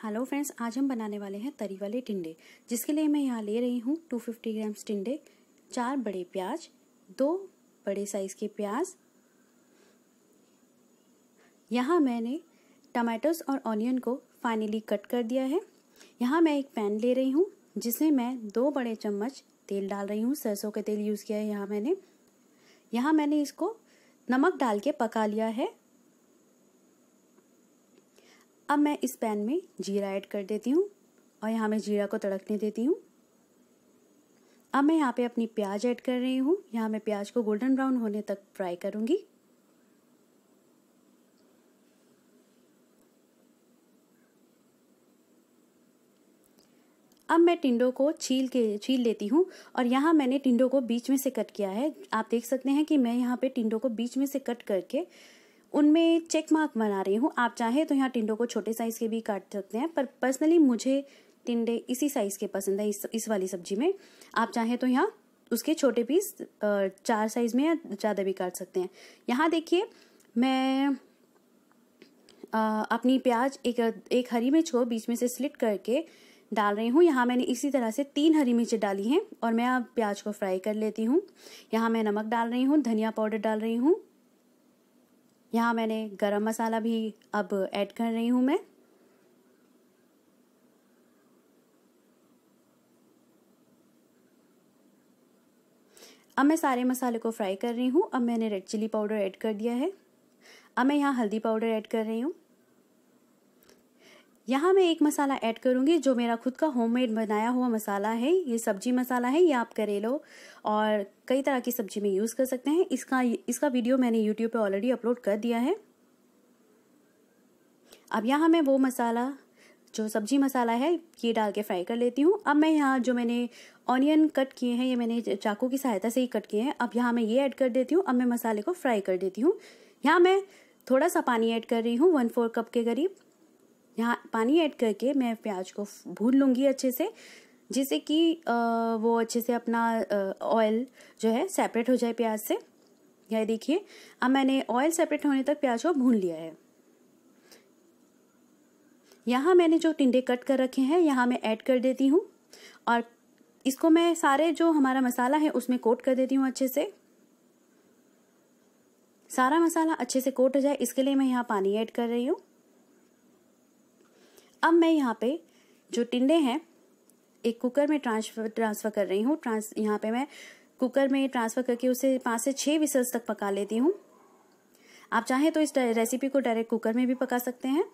Hello friends, आज हम बनाने वाले हैं तरी वाले टिंडे, जिसके लिए मैं यहाँ ले रही हूँ 250 ग्राम्स टिंडे, चार बड़े प्याज, दो बड़े साइज़ के प्याज। यहाँ मैंने टमाटोस और ऑनियन को फाइनली कट कर दिया है। यहाँ मैं एक पैन ले रही हूँ, जिसमें मैं दो बड़े चम्मच तेल डाल रही हूँ, सरसों का तेल यूज़ किया है यहाँ मैंने। यहाँ मैंने इसको नमक डाल के पका लिया है। अब मैं इस पैन में जीरा ऐड कर देती हूँ और यहाँ मैं जीरा को तड़कने देती हूँ। अब मैं यहाँ पे अपनी प्याज ऐड कर रही हूँ। यहाँ मैं प्याज को गोल्डन ब्राउन होने तक फ्राई करूँगी। अब मैं टिंडो को छील के, छील लेती हूँ और यहाँ मैंने टिंडो को बीच में से कट किया है। आप देख सकते हैं कि मैं यहाँ पे टिंडो को बीच में से कट करके उनमें चेक मार्क बना रही हूँ। आप चाहे तो यहाँ टिंडो को छोटे साइज़ के भी काट सकते हैं पर पर्सनली मुझे टिंडे इसी साइज़ के पसंद है इस इस वाली सब्ज़ी में। आप चाहे तो यहाँ उसके छोटे पीस चार साइज़ में या ज़्यादा भी काट सकते हैं। यहाँ देखिए मैं आ, अपनी प्याज एक एक हरी मिर्च को बीच में से स्लिट करके डाल रही हूँ। यहाँ मैंने इसी तरह से तीन हरी मिर्च डाली हैं और मैं अब प्याज को फ्राई कर लेती हूँ। यहाँ मैं नमक डाल रही हूँ धनिया पाउडर डाल रही हूँ। यहाँ मैंने गरम मसाला भी अब ऐड कर रही हूँ मैं। अब मैं सारे मसाले को फ्राई कर रही हूँ। अब मैंने रेड चिली पाउडर ऐड कर दिया है। अब मैं यहाँ हल्दी पाउडर ऐड कर रही हूँ। यहाँ मैं एक मसाला ऐड करूँगी, जो मेरा खुद का होममेड बनाया हुआ मसाला है। ये सब्ज़ी मसाला है, ये आप करेलो और कई तरह की सब्ज़ी में यूज़ कर सकते हैं। इसका इसका वीडियो मैंने यूट्यूब पे ऑलरेडी अपलोड कर दिया है। अब यहाँ मैं वो मसाला, जो सब्ज़ी मसाला है, ये डाल के फ्राई कर लेती हूँ। अब मैं यहाँ जो मैंने ऑनियन कट किए हैं, ये मैंने चाकू की सहायता से ही कट किए हैं। अब यहाँ मैं ये ऐड कर देती हूँ। अब मैं मसाले को फ्राई कर देती हूँ। यहाँ मैं थोड़ा सा पानी ऐड कर रही हूँ वन फोर कप के करीब। यहाँ पानी ऐड करके मैं प्याज को भून लूँगी अच्छे से, जिससे कि वो अच्छे से अपना ऑयल जो है सेपरेट हो जाए प्याज से। यह देखिए, अब मैंने ऑयल सेपरेट होने तक प्याज को भून लिया है। यहाँ मैंने जो टिंडे कट कर रखे हैं, यहाँ मैं ऐड कर देती हूँ। और इसको मैं सारे जो हमारा मसाला है, उसमें कोट कर देती हूँ अच्छे से। सारा मसाला अच्छे से कोट हो जाए, इसके लिए मैं यहाँ पानी ऐड कर रही हूँ। अब मैं यहाँ पे जो टिंडे हैं, एक कुकर में ट्रांसफ़र ट्रांसफ़र कर रही हूँ। ट्रांस यहाँ पे मैं कुकर में ट्रांसफ़र करके उसे पाँच से छः विसल्स तक पका लेती हूँ। आप चाहें तो इस रेसिपी को डायरेक्ट कुकर में भी पका सकते हैं।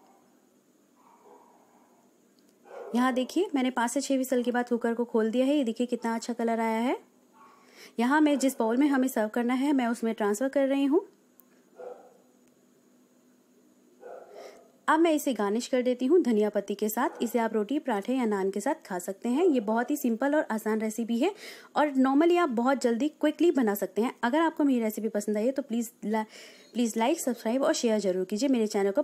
यहाँ देखिए, मैंने पाँच से छः विसल के बाद कुकर को खोल दिया है। ये देखिए कितना अच्छा कलर आया है। यहाँ मैं जिस बाउल में हमें सर्व करना है, मैं उसमें ट्रांसफ़र कर रही हूँ। अब मैं इसे गार्निश कर देती हूँ धनिया पत्ती के साथ। इसे आप रोटी, पराठे या नान के साथ खा सकते हैं। ये बहुत ही सिंपल और आसान रेसिपी है और नॉर्मली आप बहुत जल्दी क्विकली बना सकते हैं। अगर आपको मेरी रेसिपी पसंद आई है तो प्लीज़ प्लीज़ लाइक सब्सक्राइब और शेयर ज़रूर कीजिए। मेरे चैनल को